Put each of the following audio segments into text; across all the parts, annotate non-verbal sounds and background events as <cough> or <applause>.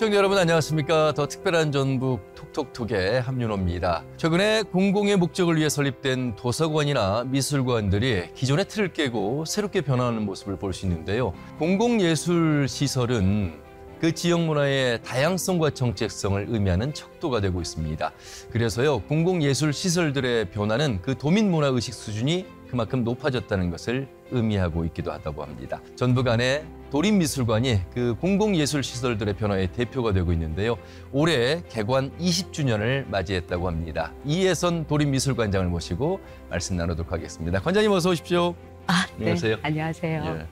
시청자 여러분 안녕하십니까. 더 특별한 전북 톡톡톡의 함윤호입니다. 최근에 공공의 목적을 위해 설립된 도서관이나 미술관들이 기존의 틀을 깨고 새롭게 변화하는 모습을 볼 수 있는데요. 공공예술 시설은 그 지역 문화의 다양성과 정체성을 의미하는 척도가 되고 있습니다. 그래서요, 공공예술 시설들의 변화는 그 도민 문화 의식 수준이 그만큼 높아졌다는 것을 의미하고 있기도 하다고 합니다. 전북 안에 도림미술관이 그 공공예술 시설들의 변화의 대표가 되고 있는데요. 올해 개관 20주년을 맞이했다고 합니다. 이혜선 도림미술관장을 모시고 말씀 나누도록 하겠습니다. 관장님 어서 오십시오. 아, 안녕하세요. 네. 안녕하세요. 예.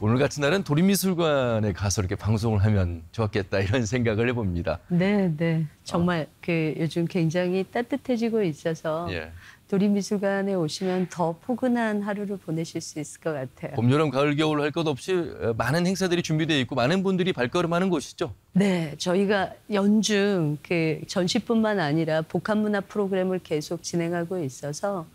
오늘 같은 날은 도림미술관에 가서 이렇게 방송을 하면 좋았겠다 이런 생각을 해봅니다. 네, 네. 정말 그 요즘 굉장히 따뜻해지고 있어서 예. 도림미술관에 오시면 더 포근한 하루를 보내실 수 있을 것 같아요. 봄, 여름, 가을, 겨울 할 것 없이 어, 많은 행사들이 준비되어 있고 많은 분들이 발걸음하는 곳이죠. 네, 저희가 연중 그 전시뿐만 아니라 복합문화 프로그램을 계속 진행하고 있어서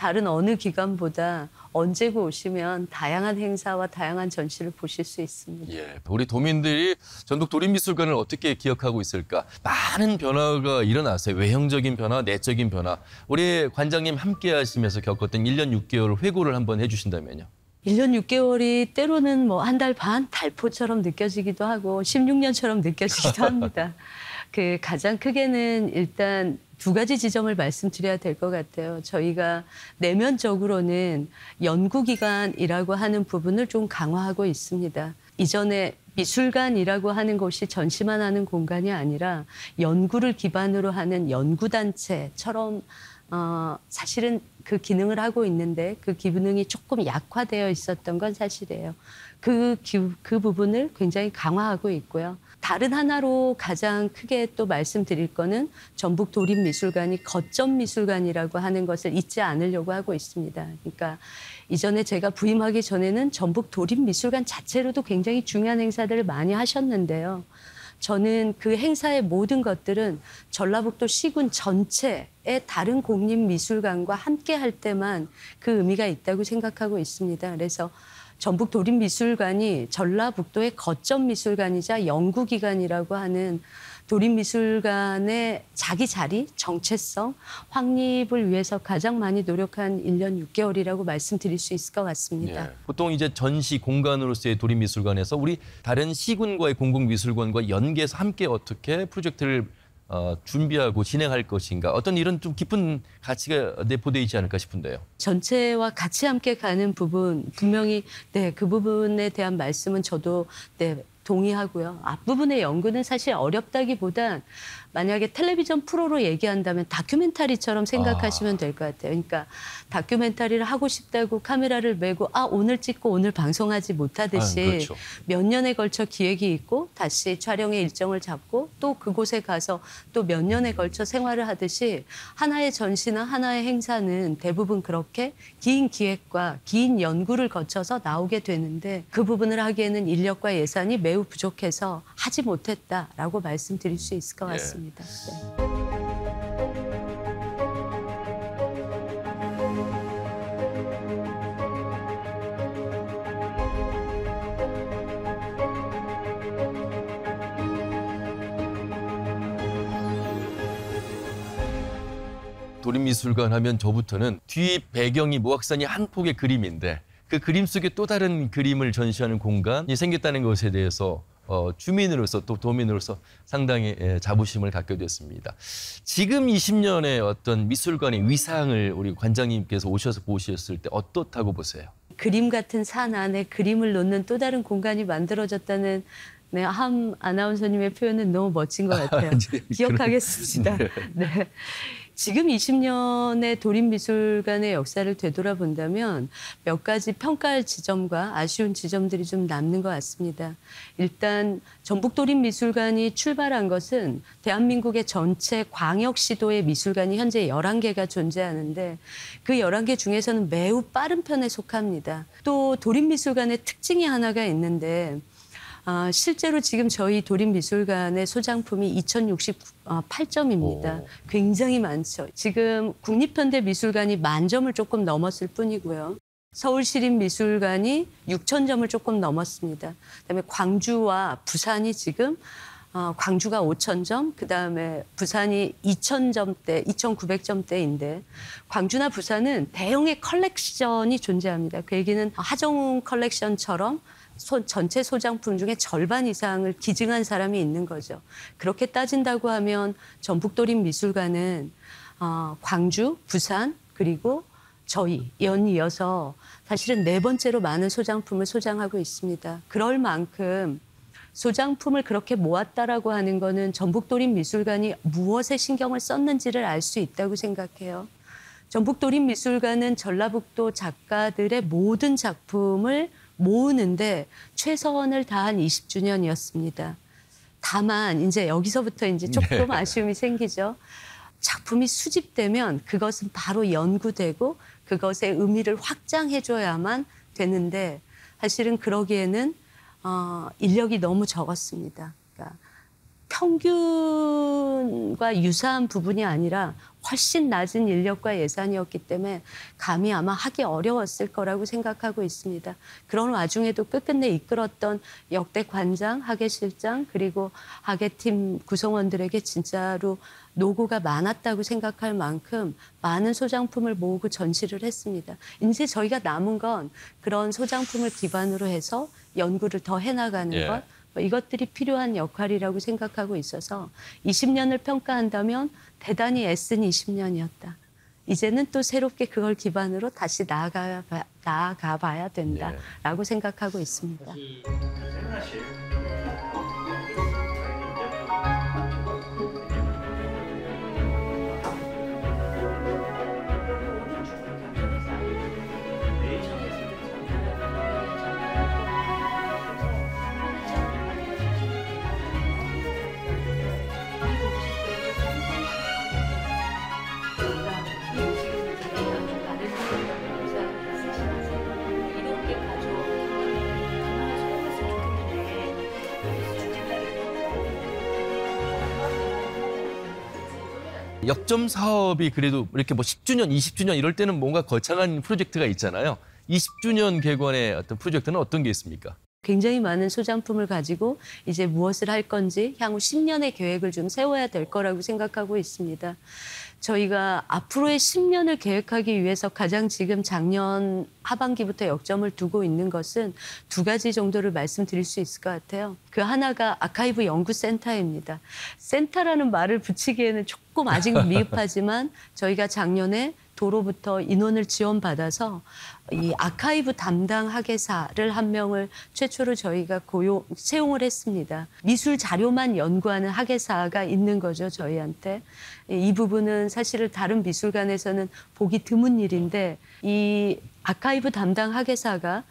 다른 어느 기관보다 언제고 오시면 다양한 행사와 다양한 전시를 보실 수 있습니다. 예, 우리 도민들이 전북 도림미술관을 어떻게 기억하고 있을까? 많은 변화가 일어났어요. 외형적인 변화, 내적인 변화. 우리 관장님 함께 하시면서 겪었던 1년 6개월 회고를 한번 해주신다면요. 1년 6개월이 때로는 뭐 한 달 반 달포처럼 느껴지기도 하고 16년처럼 느껴지기도 합니다. <laughs> 그 가장 크게는 일단 두 가지 지점을 말씀드려야 될 것 같아요. 저희가 내면적으로는 연구기관이라고 하는 부분을 좀 강화하고 있습니다. 이전에 미술관이라고 하는 곳이 전시만 하는 공간이 아니라 연구를 기반으로 하는 연구단체처럼 어, 사실은 그 기능을 하고 있는데 그 기능이 조금 약화되어 있었던 건 사실이에요. 그, 기, 그 부분을 굉장히 강화하고 있고요. 다른 하나로 가장 크게 또 말씀드릴 거는 전북 도립미술관이 거점 미술관이라고 하는 것을 잊지 않으려고 하고 있습니다. 그러니까 이전에 제가 부임하기 전에는 전북 도립미술관 자체로도 굉장히 중요한 행사들을 많이 하셨는데요. 저는 그 행사의 모든 것들은 전라북도 시군 전체의 다른 공립미술관과 함께 할 때만 그 의미가 있다고 생각하고 있습니다. 그래서 전북 도립미술관이 전라북도의 거점 미술관이자 연구기관이라고 하는 도립미술관의 자기 자리, 정체성, 확립을 위해서 가장 많이 노력한 1년 6개월이라고 말씀드릴 수 있을 것 같습니다. 예. 보통 이제 전시 공간으로서의 도립미술관에서 우리 다른 시군과의 공공미술관과 연계해서 함께 어떻게 프로젝트를 어, 준비하고 진행할 것인가 어떤 이런 좀 깊은 가치가 내포되어 있지 않을까 싶은데요. 전체와 같이 함께 가는 부분 분명히 네 그 부분에 대한 말씀은 저도 네 동의하고요. 앞부분의 연구는 사실 어렵다기보단 만약에 텔레비전 프로로 얘기한다면 다큐멘터리처럼 생각하시면 될 것 같아요. 그러니까 다큐멘터리를 하고 싶다고 카메라를 메고 아 오늘 찍고 오늘 방송하지 못하듯이 아, 그렇죠. 몇 년에 걸쳐 기획이 있고 다시 촬영의 일정을 잡고 또 그곳에 가서 또 몇 년에 걸쳐 생활을 하듯이 하나의 전시나 하나의 행사는 대부분 그렇게 긴 기획과 긴 연구를 거쳐서 나오게 되는데 그 부분을 하기에는 인력과 예산이 매우 부족해서 하지 못했다라고 말씀드릴 수 있을 것 예. 같습니다. 네. 도립미술관 하면 저부터는 뒤 배경이 모악산이 한 폭의 그림인데 그 그림 속에 또 다른 그림을 전시하는 공간이 생겼다는 것에 대해서 어, 주민으로서 또 도민으로서 상당히 예, 자부심을 갖게 됐습니다. 지금 20년의 어떤 미술관의 위상을 우리 관장님께서 오셔서 보셨을 때 어떻다고 보세요? 그림 같은 산 안에 그림을 놓는 또 다른 공간이 만들어졌다는 네, 함 아나운서님의 표현은 너무 멋진 것 <laughs> 같아요. 네, 기억하겠습니다. 네. 네. 지금 20년의 도립미술관의 역사를 되돌아본다면 몇 가지 평가할 지점과 아쉬운 지점들이 좀 남는 것 같습니다. 일단 전북 도립미술관이 출발한 것은 대한민국의 전체 광역시도의 미술관이 현재 11개가 존재하는데 그 11개 중에서는 매우 빠른 편에 속합니다. 또 도립미술관의 특징이 하나가 있는데 아, 실제로 지금 저희 도립미술관의 소장품이 2068점입니다. 오. 굉장히 많죠. 지금 국립현대미술관이 만 점을 조금 넘었을 뿐이고요. 서울시립미술관이 6천 점을 조금 넘었습니다. 그다음에 광주와 부산이 지금 어, 광주가 5천 점, 그 다음에 부산이 2천 점대, 2,900 점대인데 광주나 부산은 대형의 컬렉션이 존재합니다. 그 얘기는 하정웅 컬렉션처럼 소- 전체 소장품 중에 절반 이상을 기증한 사람이 있는 거죠. 그렇게 따진다고 하면 전북도립 미술관은 어, 광주, 부산 그리고 저희 연이어서 사실은 네 번째로 많은 소장품을 소장하고 있습니다. 그럴 만큼 소장품을 그렇게 모았다라고 하는 거는 전북도립 미술관이 무엇에 신경을 썼는지를 알 수 있다고 생각해요. 전북도립 미술관은 전라북도 작가들의 모든 작품을 모으는데 최선을 다한 20주년이었습니다. 다만 이제 여기서부터 이제 조금 네. 아쉬움이 생기죠. 작품이 수집되면 그것은 바로 연구되고 그것의 의미를 확장해줘야만 되는데 사실은 그러기에는 어, 인력이 너무 적었습니다. 그러니까 평균과 유사한 부분이 아니라 훨씬 낮은 인력과 예산이었기 때문에 감히 아마 하기 어려웠을 거라고 생각하고 있습니다. 그런 와중에도 끝끝내 이끌었던 역대 관장, 학예실장 그리고 학예팀 구성원들에게 진짜로 노고가 많았다고 생각할 만큼 많은 소장품을 모으고 전시를 했습니다. 이제 저희가 남은 건 그런 소장품을 기반으로 해서 연구를 더 해나가는 예. 것뭐 이것들이 필요한 역할이라고 생각하고 있어서 20년을 평가한다면 대단히 애쓴 20년이었다. 이제는 또 새롭게 그걸 기반으로 다시 나아가, 봐- 나아가 봐야 된다라고 생각하고 있습니다. 역점 사업이 그래도 이렇게 뭐 10주년, 20주년 이럴 때는 뭔가 거창한 프로젝트가 있잖아요. 20주년 개관의 어떤 프로젝트는 어떤 게 있습니까? 굉장히 많은 소장품을 가지고 이제 무엇을 할 건지 향후 10년의 계획을 좀 세워야 될 거라고 생각하고 있습니다. 저희가 앞으로의 10년을 계획하기 위해서 가장 지금 작년 하반기부터 역점을 두고 있는 것은 두 가지 정도를 말씀드릴 수 있을 것 같아요. 그 하나가 아카이브 연구센터입니다. 센터라는 말을 붙이기에는 조금 아직 미흡하지만 저희가 작년에 도로부터 인원을 지원받아서 이 아카이브 담당 학예사를 한 명을 최초로 저희가 고용 채용을 했습니다. 미술 자료만 연구하는 학예사가 있는 거죠 저희한테 이 부분은 사실은 다른 미술관에서는 보기 드문 일인데 이 아카이브 담당 학예사가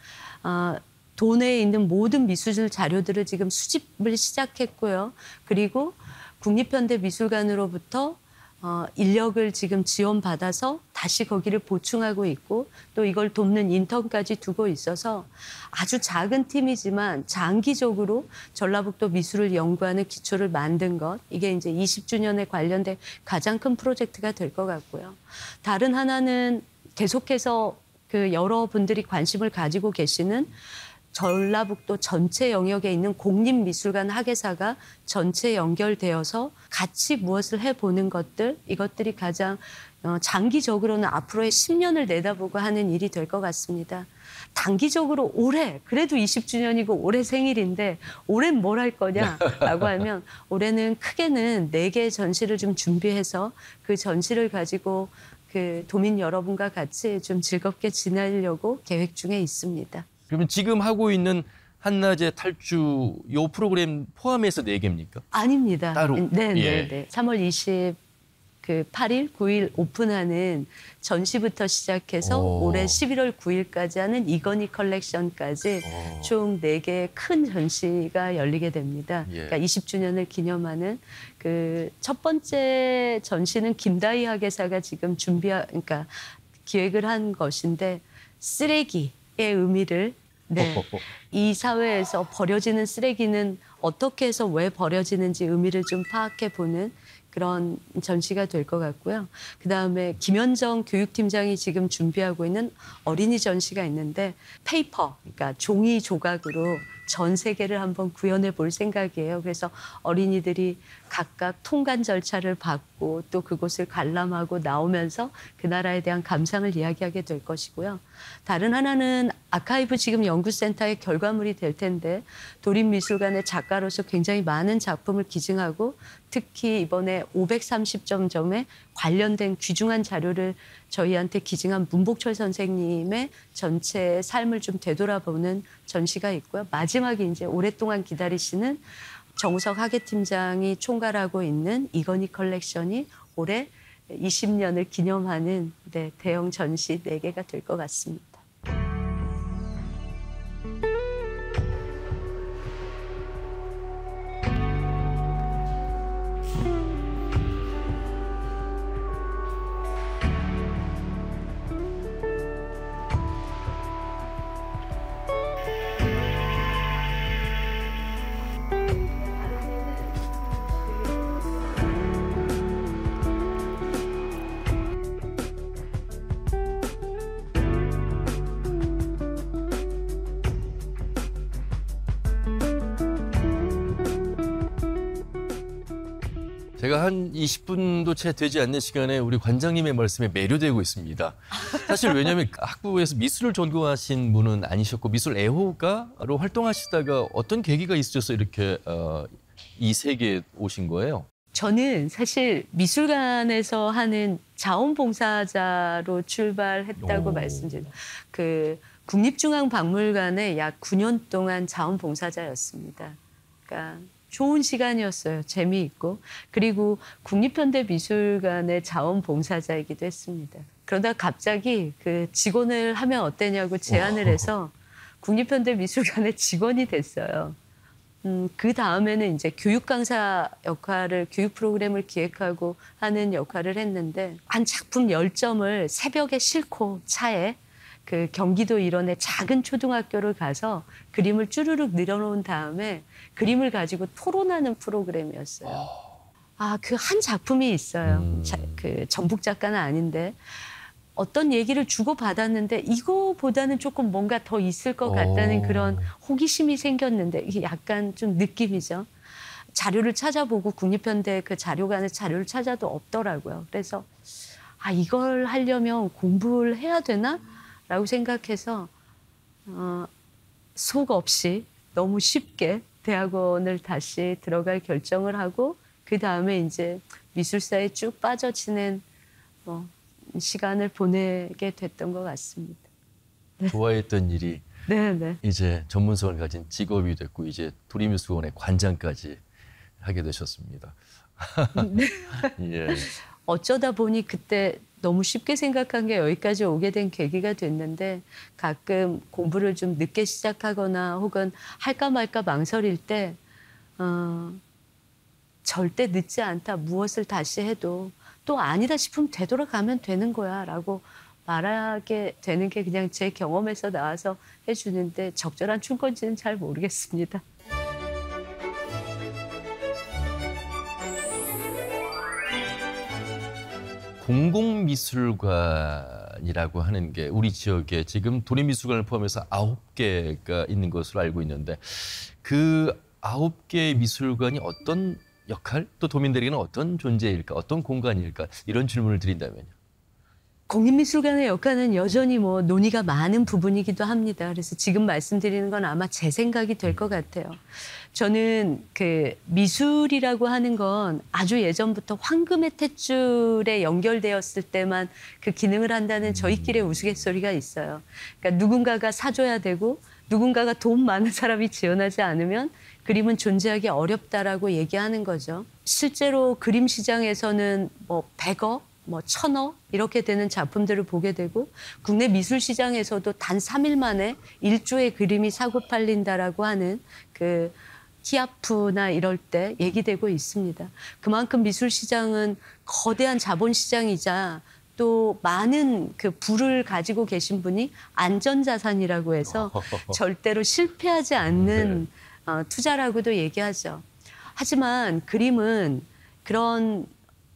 어, 도내에 있는 모든 미술 자료들을 지금 수집을 시작했고요. 그리고 국립현대미술관으로부터 어, 인력을 지금 지원받아서 다시 거기를 보충하고 있고 또 이걸 돕는 인턴까지 두고 있어서 아주 작은 팀이지만 장기적으로 전라북도 미술을 연구하는 기초를 만든 것 이게 이제 20주년에 관련된 가장 큰 프로젝트가 될 것 같고요. 다른 하나는 계속해서 그 여러분들이 관심을 가지고 계시는 전라북도 전체 영역에 있는 공립미술관 학예사가 전체 연결되어서 같이 무엇을 해보는 것들 이것들이 가장 어, 장기적으로는 앞으로의 10년을 내다보고 하는 일이 될 것 같습니다. 단기적으로 올해 그래도 20주년이고 올해 생일인데 올해는 뭘 할 거냐라고 <laughs> 하면 올해는 크게는 네 개의 전시를 좀 준비해서 그 전시를 가지고 그 도민 여러분과 같이 좀 즐겁게 지내려고 계획 중에 있습니다. 그러면 지금 하고 있는 한낮의 탈주 요 프로그램 포함해서 네 개입니까? 아닙니다. 따로? 네, 네, 예. 네. 3월 20. 그 8일, 9일 오픈하는 전시부터 시작해서 오. 올해 11월 9일까지 하는 이건희 컬렉션까지 오. 총 4개의 큰 전시가 열리게 됩니다. 예. 그러니까 20주년을 기념하는 그 첫 번째 전시는 김다희 학예사가 지금 준비하 그러니까 기획을 한 것인데 쓰레기의 의미를 네. <laughs> 이 사회에서 버려지는 쓰레기는 어떻게 해서 왜 버려지는지 의미를 좀 파악해 보는 그런 전시가 될 것 같고요. 그 다음에 김현정 교육팀장이 지금 준비하고 있는 어린이 전시가 있는데 paper, 그러니까 종이 조각으로 전 세계를 한번 구현해 볼 생각이에요. 그래서 어린이들이 각각 통관 절차를 받고 또 그곳을 관람하고 나오면서 그 나라에 대한 감상을 이야기하게 될 것이고요. 다른 하나는 아카이브 지금 연구센터의 결과물이 될 텐데 도립미술관의 작가로서 굉장히 많은 작품을 기증하고 특히 이번에 530점점에 관련된 귀중한 자료를 저희한테 기증한 문복철 선생님의 전체 삶을 좀 되돌아보는 전시가 있고요. 마지막에 이제 오랫동안 기다리시는 정우석 학예팀장이 총괄하고 있는 이건희 컬렉션이 올해 20년을 기념하는 네, 대형 전시 4개가 될 것 같습니다. 한 20분도 채 되지 않는 시간에 우리 관장님의 말씀에 매료되고 있습니다. 사실 왜냐하면 학부에서 미술을 전공하신 분은 아니셨고 미술 애호가로 활동하시다가 어떤 계기가 있으셔서 이렇게 어, 이 세계에 오신 거예요? 저는 사실 미술관에서 하는 자원봉사자로 출발했다고 오. 말씀드려요. 그 국립중앙박물관에 약 9년 동안 자원봉사자였습니다. 그러니까 좋은 시간이었어요. 재미있고. 그리고 국립현대미술관의 자원봉사자이기도 했습니다. 그러다 갑자기 그 직원을 하면 어때냐고 제안을 해서 국립현대미술관의 직원이 됐어요. 음, 그 다음에는 이제 교육 강사 역할을, 교육 프로그램을 기획하고 하는 역할을 했는데, 한 작품 10점을 새벽에 싣고 차에 그 경기도 일원의 작은 초등학교를 가서 그림을 쭈르륵 늘어놓은 다음에 그림을 가지고 토론하는 프로그램이었어요. 아, 그 한 작품이 있어요. 음. 자, 그 전북 작가는 아닌데 어떤 얘기를 주고 받았는데 이거보다는 조금 뭔가 더 있을 것 같다는 오. 그런 호기심이 생겼는데 이게 약간 좀 느낌이죠. 자료를 찾아보고 국립현대 그 자료관의 자료를 찾아도 없더라고요. 그래서 아 이걸 하려면 공부를 해야 되나? 라고 생각해서 어, 속 없이 너무 쉽게 대학원을 다시 들어갈 결정을 하고 그 다음에 이제 미술사에 쭉 빠져 지낸 뭐 시간을 보내게 됐던 것 같습니다. 좋아했던 일이 네, 네. 이제 전문성을 가진 직업이 됐고 이제 도리미술원의 관장까지 하게 되셨습니다. <laughs> 예. 어쩌다 보니 그때 너무 쉽게 생각한 게 여기까지 오게 된 계기가 됐는데 가끔 공부를 좀 늦게 시작하거나 혹은 할까 말까 망설일 때 어, 절대 늦지 않다. 무엇을 다시 해도 또 아니다 싶으면 되돌아가면 되는 거야 라고 말하게 되는 게 그냥 제 경험에서 나와서 해주는데 적절한 충건지는 잘 모르겠습니다. 공공미술관이라고 하는 게 우리 지역에 지금 도립미술관을 포함해서 아홉 개가 있는 것으로 알고 있는데 그 아홉 개의 미술관이 어떤 역할 또 도민들에게는 어떤 존재일까 어떤 공간일까 이런 질문을 드린다면요. 공립미술관의 역할은 여전히 뭐 논의가 많은 부분이기도 합니다. 그래서 지금 말씀드리는 건 아마 제 생각이 될 것 같아요. 저는 그 미술이라고 하는 건 아주 예전부터 황금의 탯줄에 연결되었을 때만 그 기능을 한다는 저희끼리의 우스갯소리가 있어요. 그러니까 누군가가 사줘야 되고 누군가가 돈 많은 사람이 지원하지 않으면 그림은 존재하기 어렵다라고 얘기하는 거죠. 실제로 그림 시장에서는 뭐 100억, 뭐 천억 이렇게 되는 작품들을 보게 되고 국내 미술 시장에서도 단 3일 만에 1조의 그림이 사고 팔린다라고 하는 그 키아프나 이럴 때 얘기되고 있습니다. 그만큼 미술 시장은 거대한 자본 시장이자 또 많은 그 부를 가지고 계신 분이 안전자산이라고 해서 <laughs> 절대로 실패하지 않는 어, 투자라고도 얘기하죠. 하지만 그림은 그런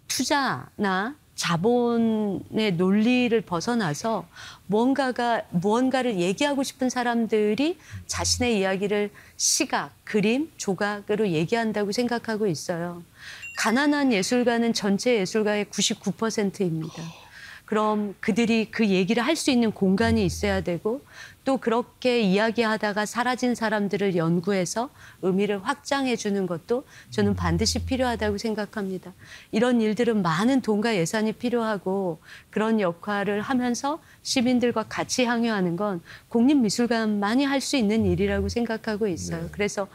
투자나 자본의 논리를 벗어나서 무언가가 무언가를 얘기하고 싶은 사람들이 자신의 이야기를 시각, 그림, 조각으로 얘기한다고 생각하고 있어요. 가난한 예술가는 전체 예술가의 99%입니다. 그럼 그들이 그 얘기를 할 수 있는 공간이 있어야 되고 또 그렇게 이야기하다가 사라진 사람들을 연구해서 의미를 확장해 주는 것도 저는 반드시 필요하다고 생각합니다. 이런 일들은 많은 돈과 예산이 필요하고 그런 역할을 하면서 시민들과 같이 향유하는 건 국립미술관만이 할 수 있는 일이라고 생각하고 있어요. 그래서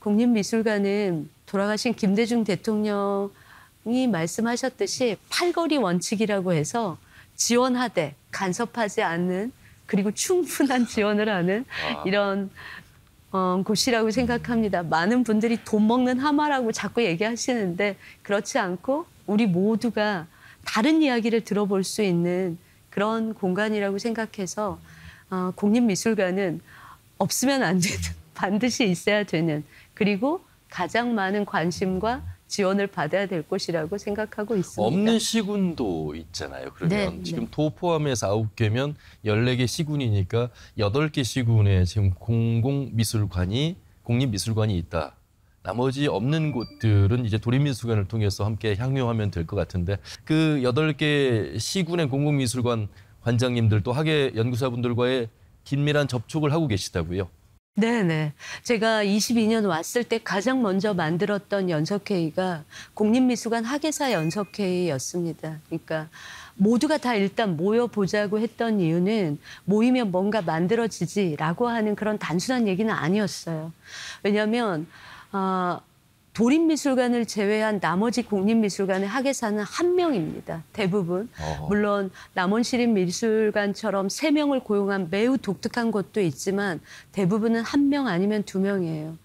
국립미술관은 돌아가신 김대중 대통령이 말씀하셨듯이 팔거리 원칙이라고 해서 지원하되 간섭하지 않는 그리고 충분한 지원을 하는 이런 어, 곳이라고 생각합니다. 많은 분들이 돈 먹는 하마라고 자꾸 얘기하시는데 그렇지 않고 우리 모두가 다른 이야기를 들어볼 수 있는 그런 공간이라고 생각해서 어, 국립미술관은 없으면 안 되는 <laughs> 반드시 있어야 되는 그리고 가장 많은 관심과 지원을 받아야 될 곳이라고 생각하고 있습니다. 없는 시군도 있잖아요. 그러면 네, 지금 네. 도 포함해서 아홉 개면 열네 개 시군이니까 여덟 개 시군에 지금 공공미술관이 공립미술관이 있다. 나머지 없는 곳들은 이제 도립미술관을 통해서 함께 향유하면 될 것 같은데 그 여덟 개 시군의 공공미술관 관장님들 또 학예 연구사분들과의 긴밀한 접촉을 하고 계시다고요. 네네. 제가 22년 왔을 때 가장 먼저 만들었던 연석회의가 국립미술관 학예사 연석회의였습니다. 그러니까 모두가 다 일단 모여보자고 했던 이유는 모이면 뭔가 만들어지지라고 하는 그런 단순한 얘기는 아니었어요. 왜냐하면 어, 도립미술관을 제외한 나머지 국립미술관의 학예사는 한 명입니다. 대부분. 어허. 물론 남원시립미술관처럼 세 명을 고용한 매우 독특한 곳도 있지만 대부분은 한 명 아니면 두 명이에요.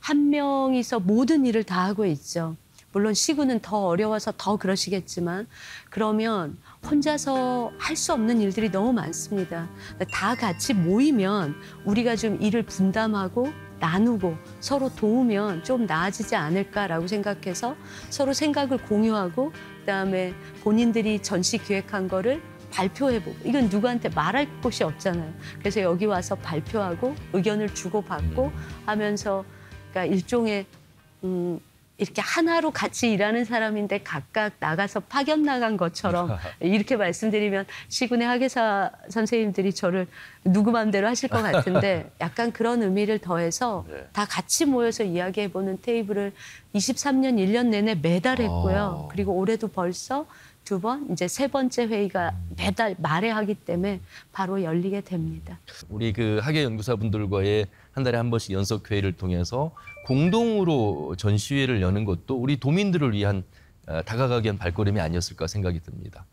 한 명이서 모든 일을 다 하고 있죠. 물론 시구는 더 어려워서 더 그러시겠지만 그러면 혼자서 할 수 없는 일들이 너무 많습니다. 다 같이 모이면 우리가 좀 일을 분담하고 나누고 서로 도우면 좀 나아지지 않을까라고 생각해서 서로 생각을 공유하고 그다음에 본인들이 전시 기획한 거를 발표해보고 이건 누구한테 말할 곳이 없잖아요. 그래서 여기 와서 발표하고 의견을 주고받고 하면서 그러니까 일종의 음, 이렇게 하나로 같이 일하는 사람인데 각각 나가서 파견 나간 것처럼 <laughs> 이렇게 말씀드리면 시군의 학예사 선생님들이 저를 누구 맘대로 하실 것 같은데 <laughs> 약간 그런 의미를 더해서 네. 다 같이 모여서 이야기해보는 테이블을 23년 1년 내내 매달 했고요. 아. 그리고 올해도 벌써 두 번, 이제 세 번째 회의가 매달 말에 하기 때문에 바로 열리게 됩니다. 우리 그 학예 연구사분들과의 한 달에 한 번씩 연석 회의를 통해서 공동으로 전시회를 여는 것도 우리 도민들을 위한 어, 다가가기 위한 발걸음이 아니었을까 생각이 듭니다.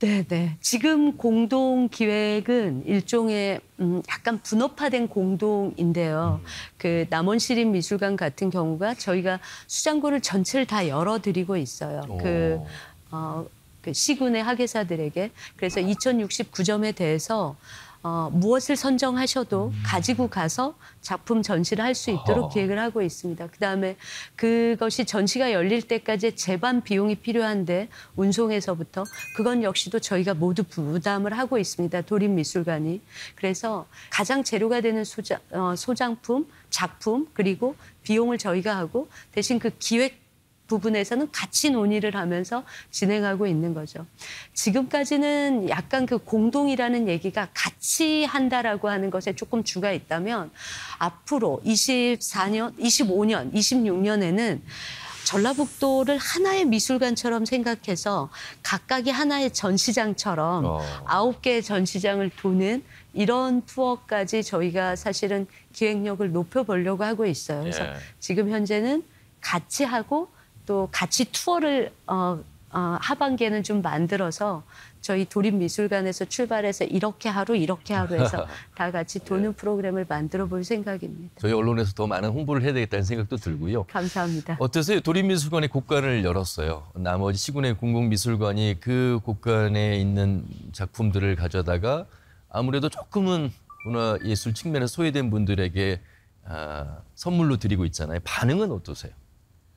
네, 네. 지금 공동 기획은 일종의 음, 약간 분업화된 공동인데요. 그 남원 시립 미술관 같은 경우가 저희가 수장고를 전체를 다 열어드리고 있어요. 그 오. 어, 그 시군의 학예사들에게 그래서 2069점에 대해서 어, 무엇을 선정하셔도 가지고 가서 작품 전시를 할 수 있도록 어. 기획을 하고 있습니다. 그다음에 그것이 전시가 열릴 때까지 재반 비용이 필요한데 운송에서부터 그건 역시도 저희가 모두 부담을 하고 있습니다. 도립미술관이. 그래서 가장 재료가 되는 소장, 어, 소장품, 작품 그리고 비용을 저희가 하고 대신 그 기획 부분에서는 같이 논의를 하면서 진행하고 있는 거죠. 지금까지는 약간 그 공동이라는 얘기가 같이 한다라고 하는 것에 조금 주가 있다면 앞으로 24년, 25년, 26년에는 전라북도를 하나의 미술관처럼 생각해서 각각이 하나의 전시장처럼 어. 아홉 개의 전시장을 도는 이런 투어까지 저희가 사실은 기획력을 높여보려고 하고 있어요. 그래서 예. 지금 현재는 같이 하고 또 같이 투어를 어, 어, 하반기에는 좀 만들어서 저희 도립미술관에서 출발해서 이렇게 하루 이렇게 하루 해서 <laughs> 다 같이 도는 프로그램을 만들어 볼 생각입니다. 저희 언론에서 더 많은 홍보를 해야 되겠다는 생각도 들고요. 감사합니다. 어떠세요? 도립미술관의 곳간을 열었어요. 나머지 시군의 공공미술관이 그 곳간에 있는 작품들을 가져다가 아무래도 조금은 문화예술 측면에 소외된 분들에게 아, 선물로 드리고 있잖아요. 반응은 어떠세요?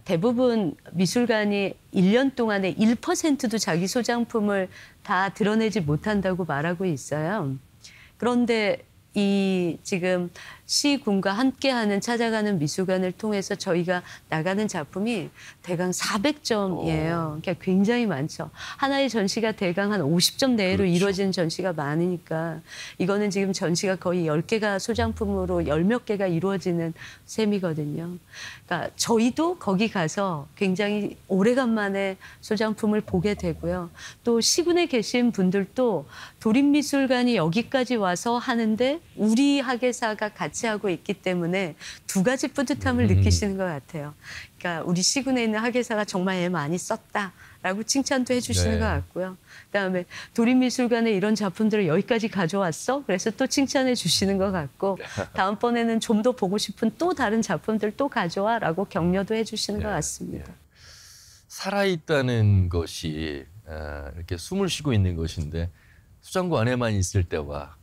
대부분 미술관이 1년 동안에 1%도 자기 소장품을 다 드러내지 못한다고 말하고 있어요. 그런데 이 지금 시군과 함께하는 찾아가는 미술관을 통해서 저희가 나가는 작품이 대강 400점이에요. 그러니까 굉장히 많죠. 하나의 전시가 대강 한 50점 내외로 그렇죠. 이루어지는 전시가 많으니까 이거는 지금 전시가 거의 10개가 소장품으로 열몇 개가 이루어지는 셈이거든요. 그러니까 저희도 거기 가서 굉장히 오래간만에 소장품을 보게 되고요. 또 시군에 계신 분들도 도립미술관이 여기까지 와서 하는데 우리 학예사가 같이 하고 있기 때문에 두 가지 뿌듯함을 음. 느끼시는 것 같아요. 그러니까 우리 시군에 있는 학예사가 정말 애 많이 썼다 라고 칭찬도 해주시는 네. 것 같고요. 그다음에 도립미술관에 이런 작품들을 여기까지 가져왔어. 그래서 또 칭찬해 주시는 것 같고 <laughs> 다음번에는 좀 더 보고 싶은 또 다른 작품들 또 가져와라고 격려도 해주시는 것 네, 같습니다. 예. 살아있다는 것이 아, 이렇게 숨을 쉬고 있는 것인데 수장고 안에만 있을 때와 아,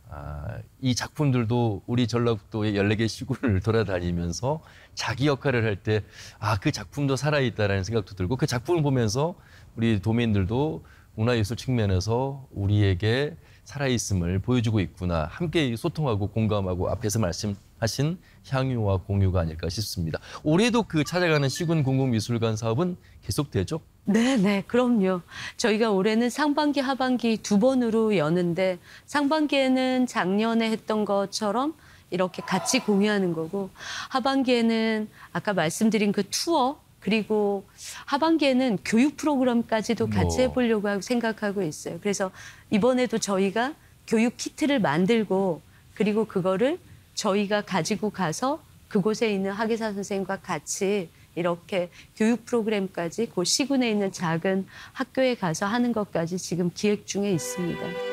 이 작품들도 우리 전라북도의 14개 시군을 <laughs> 돌아다니면서 자기 역할을 할 때 아, 그 작품도 살아있다라는 생각도 들고 그 작품을 보면서 우리 도민들도 문화예술 측면에서 우리에게 살아있음을 보여주고 있구나. 함께 소통하고 공감하고 앞에서 말씀 하신 향유와 공유가 아닐까 싶습니다. 올해도 그 찾아가는 시군 공공미술관 사업은 계속되죠? 네, 네, 그럼요. 저희가 올해는 상반기, 하반기 두 번으로 여는데 상반기에는 작년에 했던 것처럼 이렇게 같이 공유하는 거고 하반기에는 아까 말씀드린 그 투어 그리고 하반기에는 교육 프로그램까지도 같이 뭐. 해보려고 하고 생각하고 있어요. 그래서 이번에도 저희가 교육 키트를 만들고 그리고 그거를 저희가 가지고 가서 그곳에 있는 학예사 선생님과 같이 이렇게 교육 프로그램까지 그 시군에 있는 작은 학교에 가서 하는 것까지 지금 기획 중에 있습니다.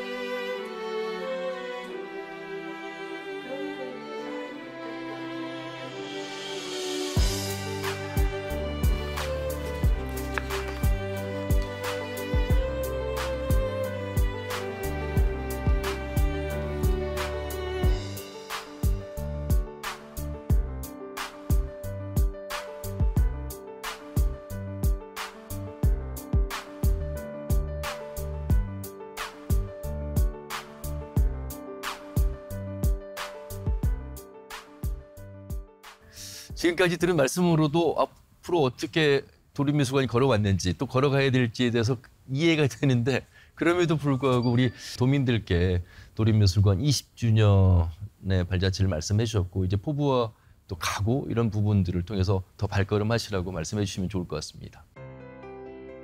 지금까지 들은 말씀으로도 앞으로 어떻게 도립미술관이 걸어왔는지 또 걸어가야 될지에 대해서 이해가 되는데 그럼에도 불구하고 우리 도민들께 도립미술관 20주년의 발자취를 말씀해 주셨고 이제 포부와 또 가구 이런 부분들을 통해서 더 발걸음하시라고 말씀해 주시면 좋을 것 같습니다.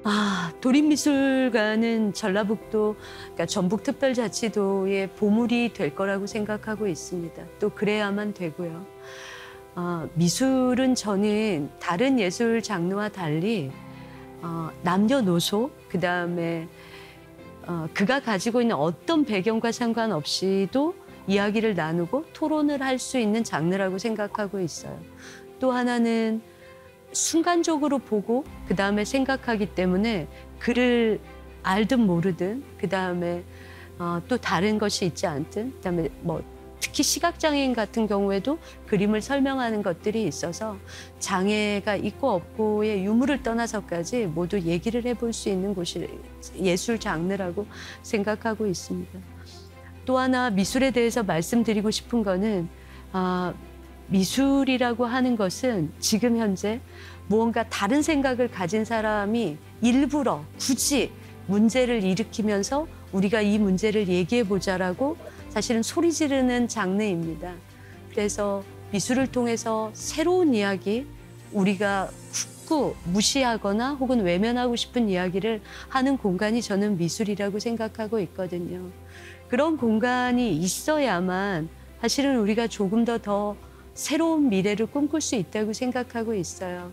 아, 도립미술관은 전라북도, 그러니까 전북특별자치도의 보물이 될 거라고 생각하고 있습니다. 또 그래야만 되고요. 아, 미술은 저는 다른 예술 장르와 달리 어, 남녀노소, 그 다음에 어, 그가 가지고 있는 어떤 배경과 상관없이도 이야기를 나누고 토론을 할 수 있는 장르라고 생각하고 있어요. 또 하나는 순간적으로 보고 그 다음에 생각하기 때문에 글을 알든 모르든 그 다음에 어, 또 다른 것이 있지 않든 그 다음에 뭐 특히 시각장애인 같은 경우에도 그림을 설명하는 것들이 있어서 장애가 있고 없고의 유무를 떠나서까지 모두 얘기를 해볼 수 있는 곳이 예술 장르라고 생각하고 있습니다. 또 하나 미술에 대해서 말씀드리고 싶은 거는 아, 미술이라고 하는 것은 지금 현재 무언가 다른 생각을 가진 사람이 일부러 굳이 문제를 일으키면서 우리가 이 문제를 얘기해 보자라고 사실은 소리 지르는 장르입니다. 그래서 미술을 통해서 새로운 이야기, 우리가 훅구 무시하거나 혹은 외면하고 싶은 이야기를 하는 공간이 저는 미술이라고 생각하고 있거든요. 그런 공간이 있어야만 사실은 우리가 조금 더 더 새로운 미래를 꿈꿀 수 있다고 생각하고 있어요.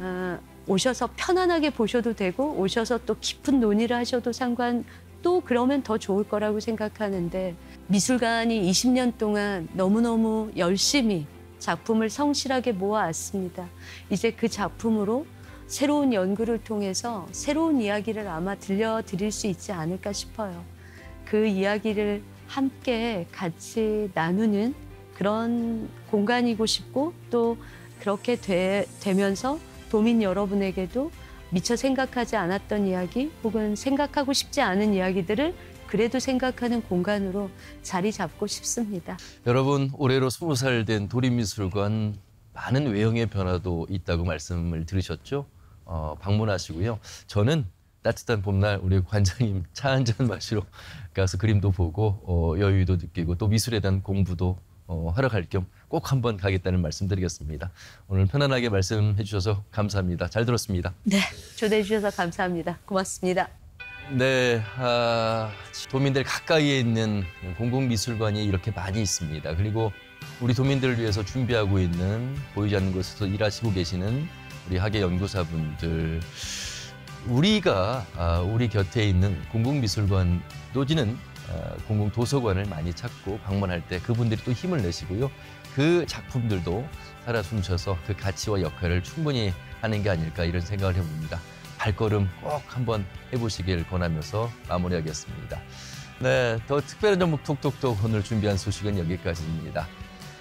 아, 오셔서 편안하게 보셔도 되고 오셔서 또 깊은 논의를 하셔도 상관 또 그러면 더 좋을 거라고 생각하는데 미술관이 20년 동안 너무너무 열심히 작품을 성실하게 모아왔습니다. 이제 그 작품으로 새로운 연구를 통해서 새로운 이야기를 아마 들려드릴 수 있지 않을까 싶어요. 그 이야기를 함께 같이 나누는 그런 공간이고 싶고 또 그렇게 되, 되면서 도민 여러분에게도 미처 생각하지 않았던 이야기 혹은 생각하고 싶지 않은 이야기들을 그래도 생각하는 공간으로 자리 잡고 싶습니다. 여러분 올해로 스무 살된 도립미술관 많은 외형의 변화도 있다고 말씀을 들으셨죠? 어, 방문하시고요. 저는 따뜻한 봄날 우리 관장님 차 한 잔 마시러 가서 그림도 보고 어, 여유도 느끼고 또 미술에 대한 공부도 어, 하러 갈겸꼭 한번 가겠다는 말씀드리겠습니다. 오늘 편안하게 말씀해 주셔서 감사합니다. 잘 들었습니다. 네, 초대해 주셔서 감사합니다. 고맙습니다. 네, 아, 도민들 가까이에 있는 공공미술관이 이렇게 많이 있습니다. 그리고 우리 도민들을 위해서 준비하고 있는 보이지 않는 곳에서 일하시고 계시는 우리 학예 연구사분들, 우리가 아, 우리 곁에 있는 공공미술관 또지는 아, 공공 도서관을 많이 찾고 방문할 때 그분들이 또 힘을 내시고요. 그 작품들도 살아 숨쉬어서 그 가치와 역할을 충분히 하는 게 아닐까 이런 생각을 해봅니다. 발걸음 꼭 한번 해보시길 권하면서 마무리하겠습니다. 네, 더 특별한 전목 톡톡톡 오늘 준비한 소식은 여기까지입니다.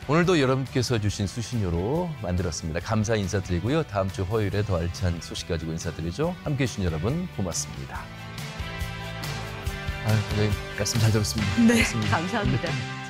오늘도 여러분께서 주신 수신료로 만들었습니다. 감사 인사드리고요. 다음 주 화요일에 더 알찬 소식 가지고 인사드리죠. 함께해 주신 여러분 고맙습니다. 아유, 네, 말씀 잘 들었습니다. 네, 고맙습니다. 감사합니다.